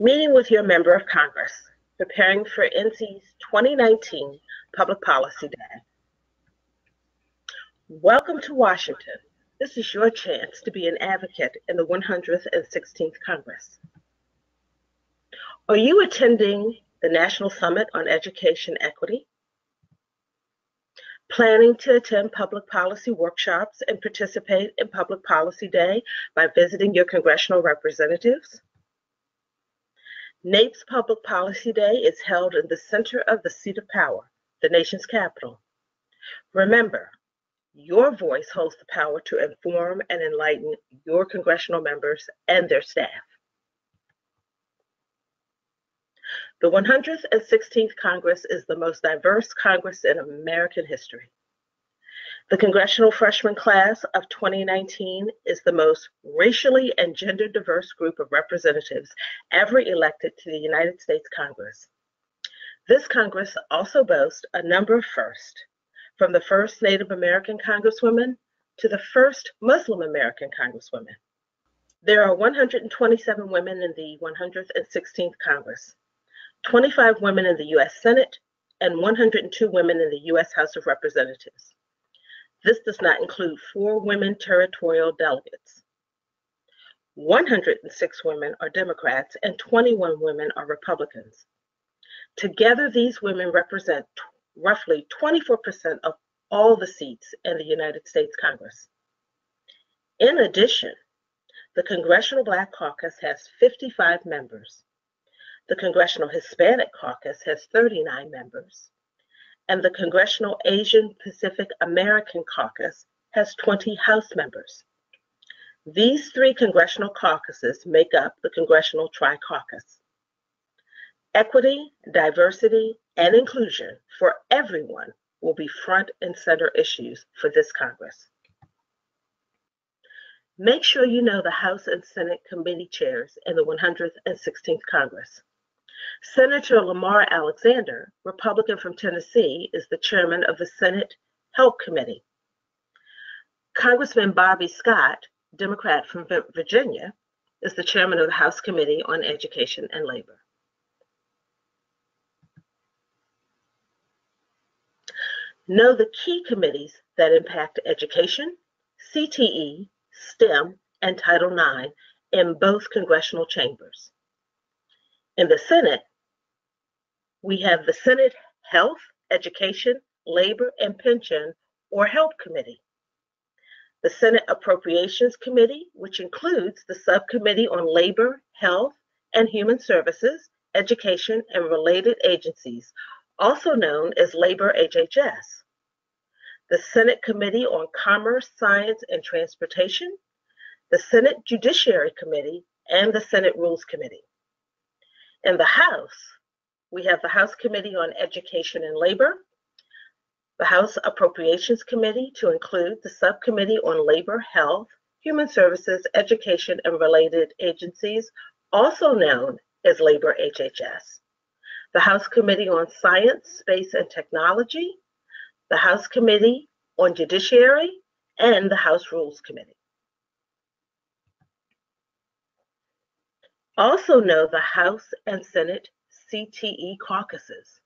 Meeting with your member of Congress, preparing for NC's 2019 Public Policy Day. Welcome to Washington. This is your chance to be an advocate in the 116th Congress. Are you attending the National Summit on Education Equity? Planning to attend public policy workshops and participate in Public Policy Day by visiting your congressional representatives? NAPE's Public Policy Day is held in the center of the seat of power, the nation's capital. Remember, your voice holds the power to inform and enlighten your congressional members and their staff. The 116th Congress is the most diverse Congress in American history. The congressional freshman class of 2019 is the most racially and gender diverse group of representatives ever elected to the United States Congress. This Congress also boasts a number of firsts, from the first Native American Congresswoman to the first Muslim American Congresswoman. There are 127 women in the 116th Congress, 25 women in the U.S. Senate, and 102 women in the U.S. House of Representatives. This does not include four women territorial delegates. 106 women are Democrats and 21 women are Republicans. Together, these women represent roughly 24% of all the seats in the United States Congress. In addition, the Congressional Black Caucus has 55 members. The Congressional Hispanic Caucus has 39 members and the Congressional Asian Pacific American Caucus has 20 House members. These three congressional caucuses make up the Congressional Tri-Caucus. Equity, diversity, and inclusion for everyone will be front and center issues for this Congress. Make sure you know the House and Senate committee chairs in the 116th Congress. Senator Lamar Alexander, Republican from Tennessee, is the chairman of the Senate Health Committee. Congressman Bobby Scott, Democrat from Virginia, is the chairman of the House Committee on Education and Labor. Know the key committees that impact education, CTE, STEM, and Title IX in both congressional chambers. In the Senate, we have the Senate Health, Education, Labor, and Pension or HELP Committee. The Senate Appropriations Committee, which includes the Subcommittee on Labor, Health, and Human Services, Education, and related agencies, also known as Labor HHS. The Senate Committee on Commerce, Science, and Transportation, the Senate Judiciary Committee, and the Senate Rules Committee. In the House, we have the House Committee on Education and Labor, the House Appropriations Committee to include the Subcommittee on Labor, Health, Human Services, Education, and related agencies, also known as Labor HHS, the House Committee on Science, Space, and Technology, the House Committee on Judiciary, and the House Rules Committee. Also know the House and Senate CTE caucuses.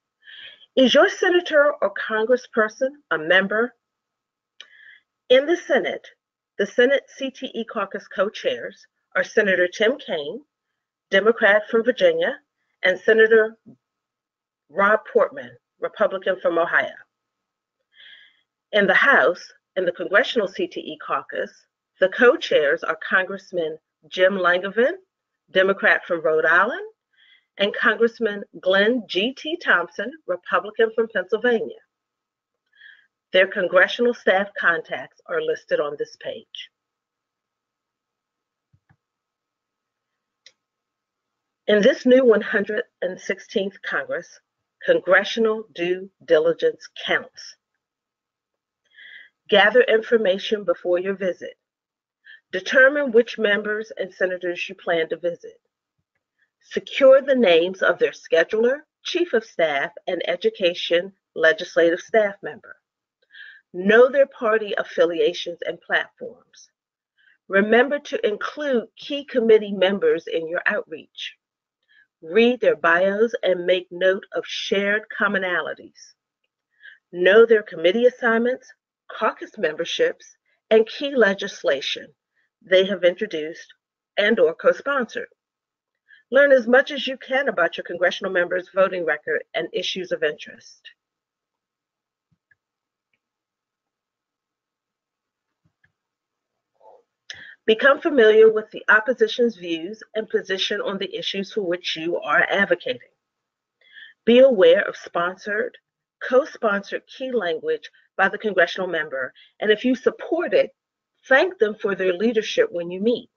Is your senator or congressperson a member? In the Senate, the Senate CTE caucus co-chairs are Senator Tim Kaine, Democrat from Virginia, and Senator Rob Portman, Republican from Ohio. In the House, in the Congressional CTE caucus, the co-chairs are Congressman Jim Langevin Democrat from Rhode Island, and Congressman Glenn G.T. Thompson, Republican from Pennsylvania. Their congressional staff contacts are listed on this page. In this new 116th Congress, congressional due diligence counts. Gather information before your visit. Determine which members and senators you plan to visit. Secure the names of their scheduler, chief of staff, and education legislative staff member. Know their party affiliations and platforms. Remember to include key committee members in your outreach. Read their bios and make note of shared commonalities. Know their committee assignments, caucus memberships, and key legislation they have introduced and or co-sponsored. Learn as much as you can about your congressional members' voting record and issues of interest. Become familiar with the opposition's views and position on the issues for which you are advocating. Be aware of sponsored, co-sponsored key language by the congressional member, and if you support it, thank them for their leadership when you meet.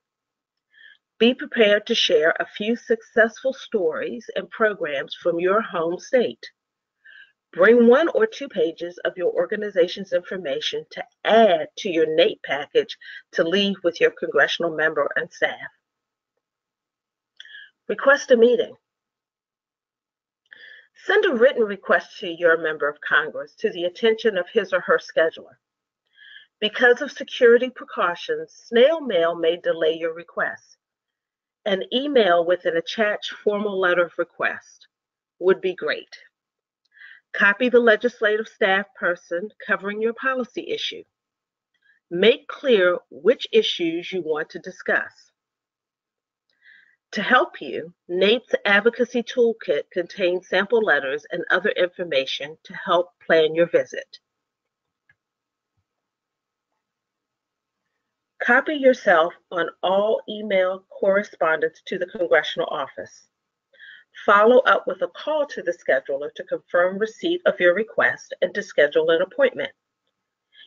Be prepared to share a few successful stories and programs from your home state. Bring one or two pages of your organization's information to add to your NAPE package to leave with your congressional member and staff. Request a meeting. Send a written request to your member of Congress to the attention of his or her scheduler. Because of security precautions, snail mail may delay your request. An email with an attached formal letter of request would be great. Copy the legislative staff person covering your policy issue. Make clear which issues you want to discuss. To help you, NAPE's Advocacy Toolkit contains sample letters and other information to help plan your visit. Copy yourself on all email correspondence to the Congressional Office. Follow up with a call to the scheduler to confirm receipt of your request and to schedule an appointment.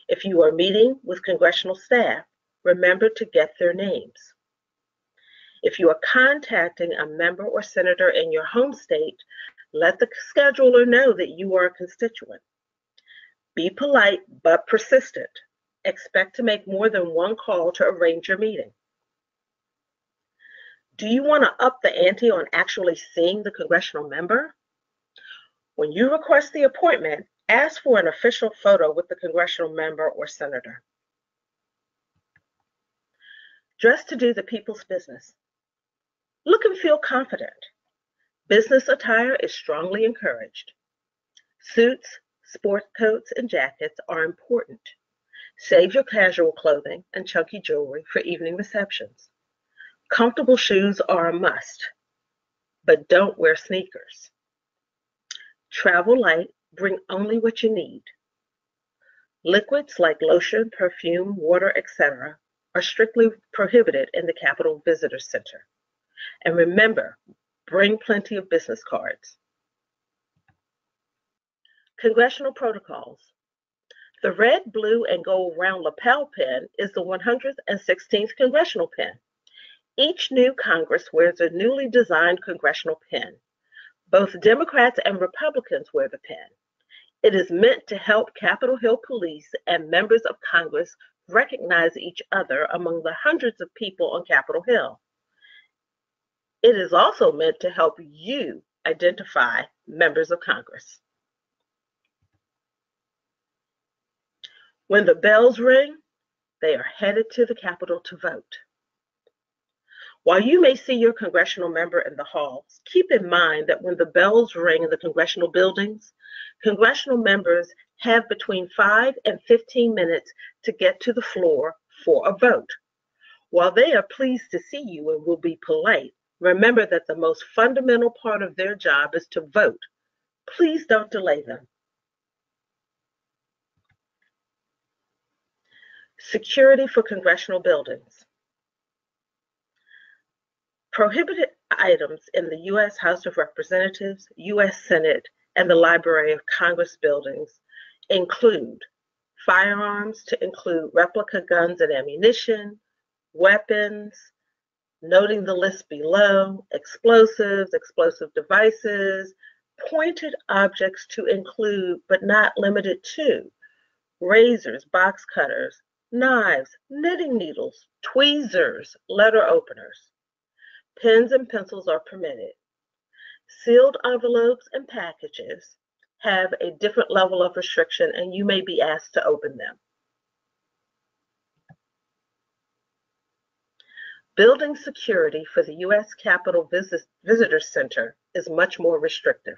If you are meeting with congressional staff, remember to get their names. If you are contacting a member or senator in your home state, let the scheduler know that you are a constituent. Be polite but persistent. Expect to make more than one call to arrange your meeting. Do you want to up the ante on actually seeing the congressional member? When you request the appointment, ask for an official photo with the congressional member or senator. Dress to do the people's business. Look and feel confident. Business attire is strongly encouraged. Suits, sport coats, and jackets are important. Save your casual clothing and chunky jewelry for evening receptions. Comfortable shoes are a must, but don't wear sneakers. Travel light, bring only what you need. Liquids like lotion, perfume, water, etc. are strictly prohibited in the Capitol Visitor Center. And remember, bring plenty of business cards. Congressional protocols. The red, blue, and gold round lapel pin is the 116th congressional pin. Each new Congress wears a newly designed congressional pin. Both Democrats and Republicans wear the pin. It is meant to help Capitol Hill police and members of Congress recognize each other among the hundreds of people on Capitol Hill. It is also meant to help you identify members of Congress. When the bells ring, they are headed to the Capitol to vote. While you may see your congressional member in the halls, keep in mind that when the bells ring in the congressional buildings, congressional members have between 5 and 15 minutes to get to the floor for a vote. While they are pleased to see you and will be polite, remember that the most fundamental part of their job is to vote. Please don't delay them. Security for congressional buildings. Prohibited items in the U.S. House of Representatives, U.S. Senate, and the Library of Congress buildings include firearms to include replica guns and ammunition, weapons, noting the list below, explosives, explosive devices, pointed objects to include but not limited to razors, box cutters, knives, knitting needles, tweezers, letter openers. Pens and pencils are permitted. Sealed envelopes and packages have a different level of restriction and you may be asked to open them. Building security for the U.S. Capitol Visit Visitor Center is much more restrictive.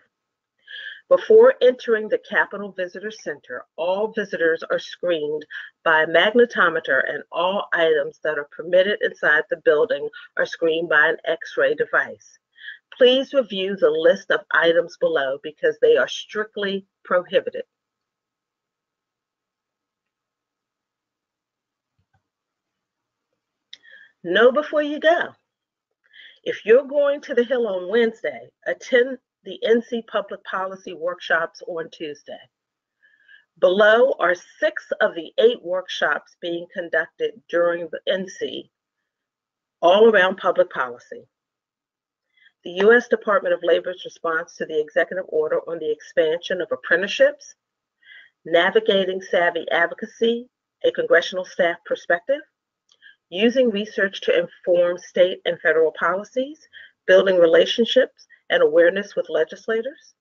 Before entering the Capitol Visitor Center, all visitors are screened by a magnetometer and all items that are permitted inside the building are screened by an X-ray device. Please review the list of items below because they are strictly prohibited. Know before you go. If you're going to the Hill on Wednesday, attend the NC Public Policy workshops on Tuesday. Below are six of the eight workshops being conducted during the NC, all around public policy. The U.S. Department of Labor's response to the executive order on the expansion of apprenticeships, navigating savvy advocacy, a congressional staff perspective, using research to inform state and federal policies, building relationships and awareness with legislators,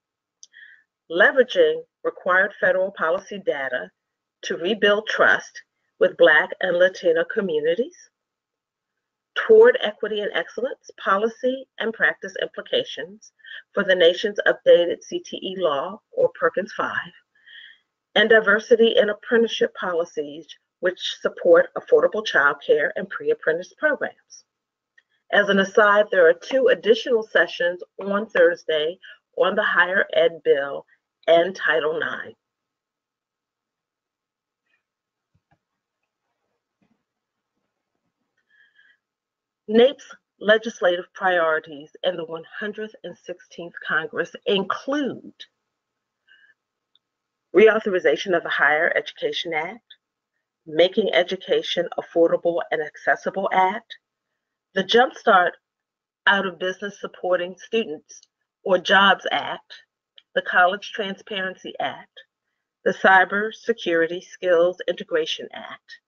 leveraging required federal policy data to rebuild trust with Black and Latino communities, toward equity and excellence, policy and practice implications for the nation's updated CTE law or Perkins 5, and diversity in apprenticeship policies which support affordable childcare and pre-apprentice programs. As an aside, there are two additional sessions on Thursday on the Higher Ed Bill and Title IX. NAPE's legislative priorities in the 116th Congress include reauthorization of the Higher Education Act, Making Education Affordable and Accessible Act, the Jumpstart Out of Business Supporting Students or JOBS Act, the College Transparency Act, the Cyber Security Skills Integration Act,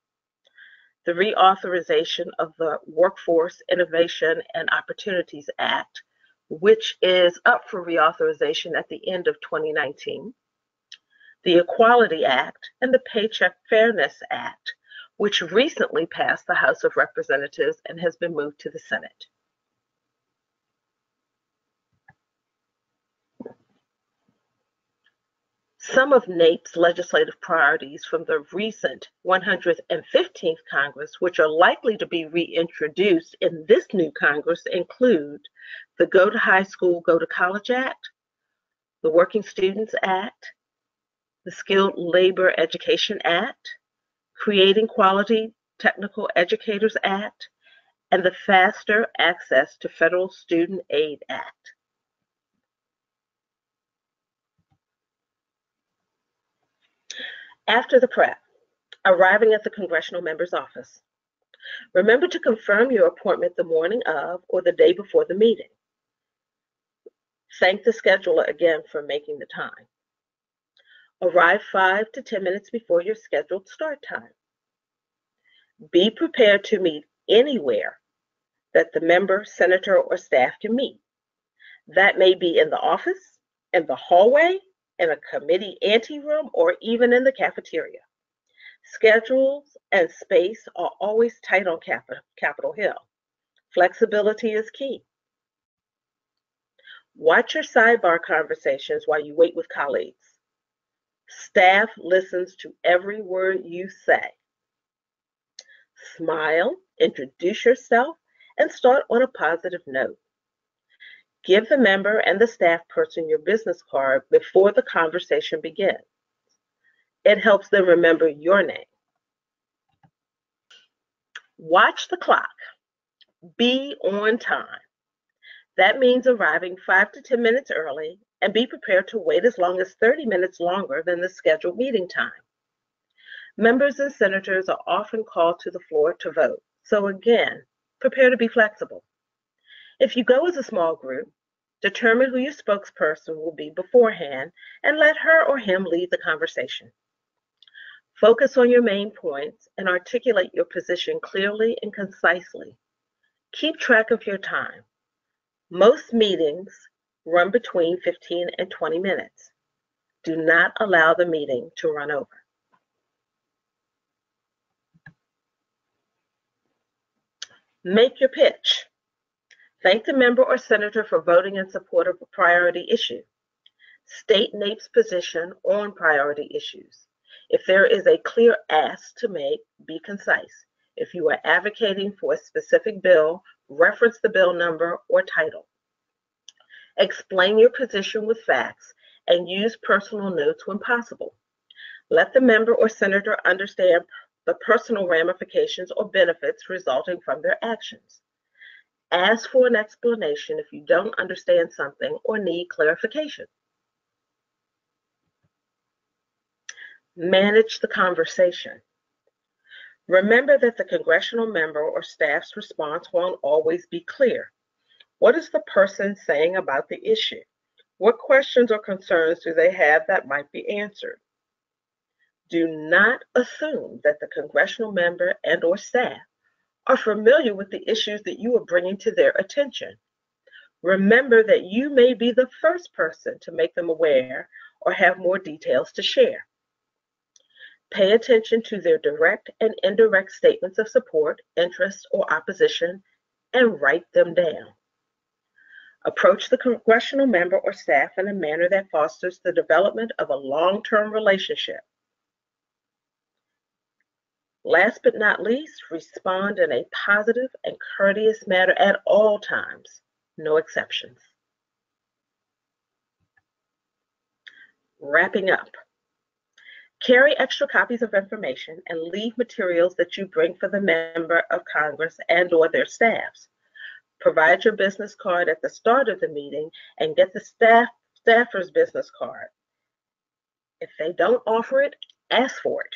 the reauthorization of the Workforce Innovation and Opportunities Act, which is up for reauthorization at the end of 2019, the Equality Act, and the Paycheck Fairness Act, which recently passed the House of Representatives and has been moved to the Senate. Some of NAPE's legislative priorities from the recent 115th Congress, which are likely to be reintroduced in this new Congress, include the Go to High School, Go to College Act, the Working Students Act, the Skilled Labor Education Act, Creating Quality Technical Educators Act, and the Faster Access to Federal Student Aid Act. After the prep, arriving at the congressional member's office. Remember to confirm your appointment the morning of or the day before the meeting. Thank the scheduler again for making the time. Arrive five to 10 minutes before your scheduled start time. Be prepared to meet anywhere that the member, senator, or staff can meet. That may be in the office, in the hallway, in a committee anteroom, or even in the cafeteria. Schedules and space are always tight on Capitol Hill. Flexibility is key. Watch your sidebar conversations while you wait with colleagues. Staff listens to every word you say. Smile, introduce yourself, and start on a positive note. Give the member and the staff person your business card before the conversation begins. It helps them remember your name. Watch the clock. Be on time. That means arriving five to 10 minutes early and be prepared to wait as long as 30 minutes longer than the scheduled meeting time. Members and senators are often called to the floor to vote, so again, prepare to be flexible. If you go as a small group, determine who your spokesperson will be beforehand and let her or him lead the conversation. Focus on your main points and articulate your position clearly and concisely. Keep track of your time. Most meetings run between 15 and 20 minutes. Do not allow the meeting to run over. Make your pitch. Thank the member or senator for voting in support of a priority issue. State NAPE's position on priority issues. If there is a clear ask to make, be concise. If you are advocating for a specific bill, reference the bill number or title. Explain your position with facts and use personal notes when possible. Let the member or senator understand the personal ramifications or benefits resulting from their actions. Ask for an explanation if you don't understand something or need clarification. Manage the conversation. Remember that the congressional member or staff's response won't always be clear. What is the person saying about the issue? What questions or concerns do they have that might be answered? Do not assume that the congressional member and or staff are familiar with the issues that you are bringing to their attention. Remember that you may be the first person to make them aware or have more details to share. Pay attention to their direct and indirect statements of support, interest, or opposition and write them down. Approach the congressional member or staff in a manner that fosters the development of a long-term relationship. Last but not least, respond in a positive and courteous manner at all times, no exceptions. Wrapping up. Carry extra copies of information and leave materials that you bring for the member of Congress and or their staffs. Provide your business card at the start of the meeting and get the staff staffer's business card. If they don't offer it, ask for it.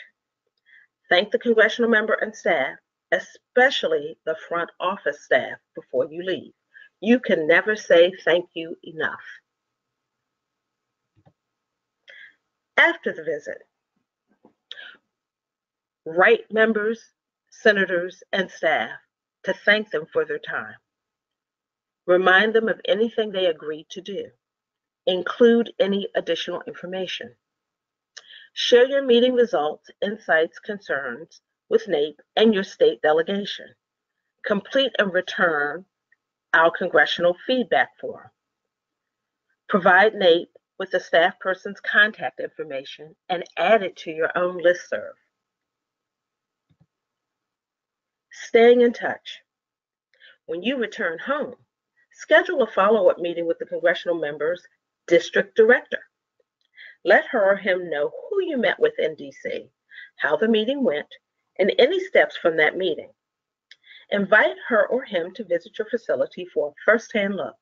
Thank the congressional member and staff, especially the front office staff, before you leave. You can never say thank you enough. After the visit, write members, senators, and staff to thank them for their time. Remind them of anything they agreed to do. Include any additional information. Share your meeting results, insights, concerns with NAPE and your state delegation. Complete and return our congressional feedback form. Provide NAPE with the staff person's contact information and add it to your own listserv. Staying in touch. When you return home, Schedule a follow-up meeting with the congressional member's district director. Let her or him know who you met with in DC, how the meeting went, and any steps from that meeting. Invite her or him to visit your facility for a first-hand look.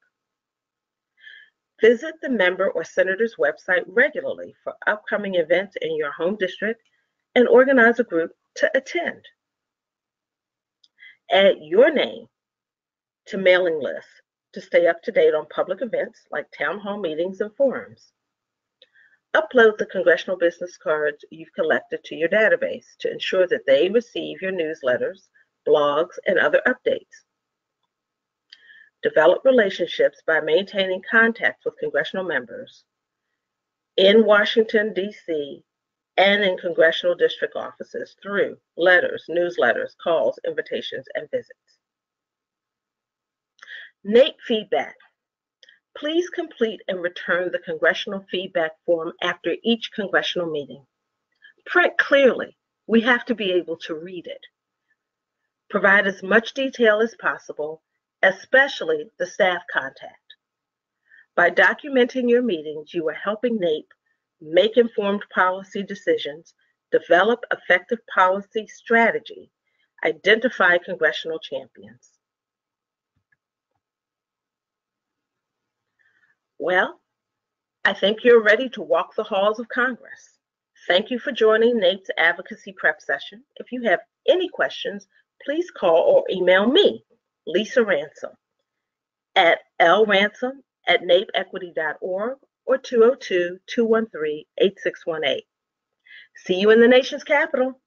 Visit the member or senator's website regularly for upcoming events in your home district and organize a group to attend. Add your name to mailing lists to stay up to date on public events like town hall meetings and forums. Upload the congressional business cards you've collected to your database to ensure that they receive your newsletters, blogs, and other updates. Develop relationships by maintaining contacts with congressional members in Washington, D.C., and in congressional district offices through letters, newsletters, calls, invitations, and visits. NAPE feedback. Please complete and return the congressional feedback form after each congressional meeting. Print clearly. We have to be able to read it. Provide as much detail as possible, especially the staff contact. By documenting your meetings, you are helping NAPE make informed policy decisions, develop effective policy strategy, identify congressional champions. Well, I think you're ready to walk the halls of Congress. Thank you for joining NAPE's advocacy prep session. If you have any questions, please call or email me, Lisa Ransom, at lransom at napequity.org or 202 213 8618. See you in the nation's capital.